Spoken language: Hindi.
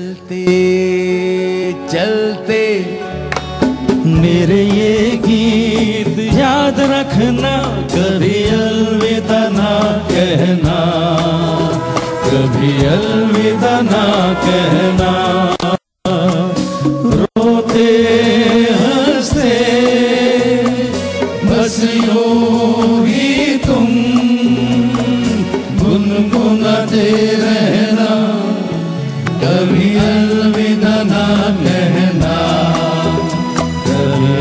चलते चलते। मेरे ये गीत याद रखना, कभी अलविदा ना कहना। कभी अलविदा ना कहना। रोते, हँसते, बस योगी तुम। गुनगुनाते रहे अलविदा ना कहना कभी